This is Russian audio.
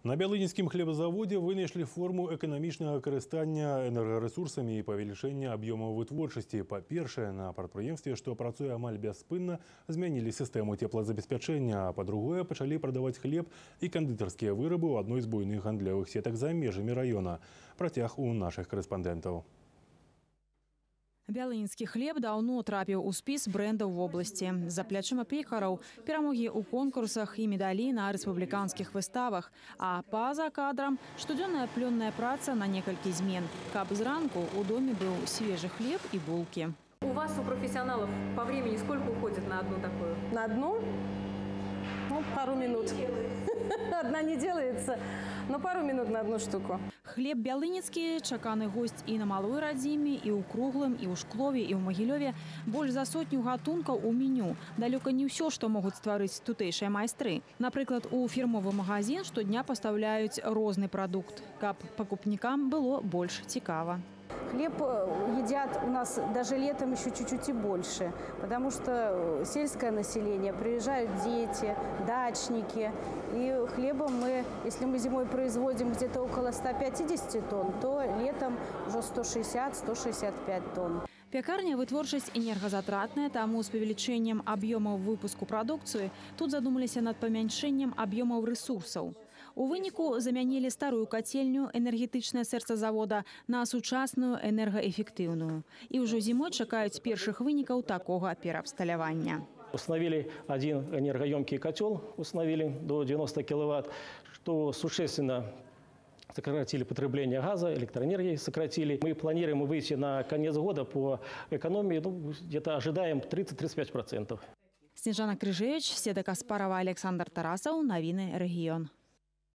На бялынінскім хлебазаводзе вынайшлі форму эканамічнага карыстання энергарэсурсамі і павелічэння аб'ёмаў вытворчасці. Па-першае, на прадпрыемстве, што працуе амаль бясспынна, змянілі сістэму теплазабеспячэння, а па-другое, пачалі прадаваць хлеб і кандытарскія вырабы ў адной з буйных гандлёвых сетак за межамі раёна. Працяг у нашых корэспандэнтаў. Бялынскі хлеб даўно трапіў у спіс брэндаў вобласці. За плячыма пекараў перамогі ў конкурсах і медалі на рэспубліканскіх выставах, а па-за кадрам штодзённая плённая праца на некалькі змен, каб зранку у доме быў свежы хлеб і булкі. У вас, у профессионалов, по времени сколько уходит на одну такую? На одну? Ну, пару минут. Одна не делается, но пару минут на одну штуку. Хлеб бялыніцкі чаканы госць і на малой радзіме, і ў круглым, і ў шклове, і ў магілёве. Больш за сотню гатункаў у меню. Далёка не ўсё, што могуць стварыць тутэйшыя майстры. Напрыклад, у фірмовы магазин штодня пастаўляюць розны прадукт, каб пакупнікам было больш цікава. Хлеб э, едят у нас даже летом еще чуть-чуть и больше, потому что э, сельское население, приезжают дети, дачники. И хлебом мы, если мы зимой производим где-то около 150 тонн, то летом уже 160-165 тонн. Пякарня вытворчасць энергазатратная, таму з павелічэннем аб'ёмаў выпуску прадукцыі тут задумаліся над памяншэннем аб'ёмаў рэсурсаў. У выніку замянілі старую кацельню энергетычнае сэрца завода на сучасную энергаэфектыўную. І ўжо зімой чакаюць першых вынікаў такога пераабсталявання. Установили один энергоемкий котел, установили до 90 киловатт, что существенно сократили потребление газа, электроэнергии сократили. Мы планируем выйти на конец года по экономии, ну, где-то ожидаем 30-35%. Снежана Крыжевич, Седа Каспарова, Александр Тарасаў, Навіны рэгіён.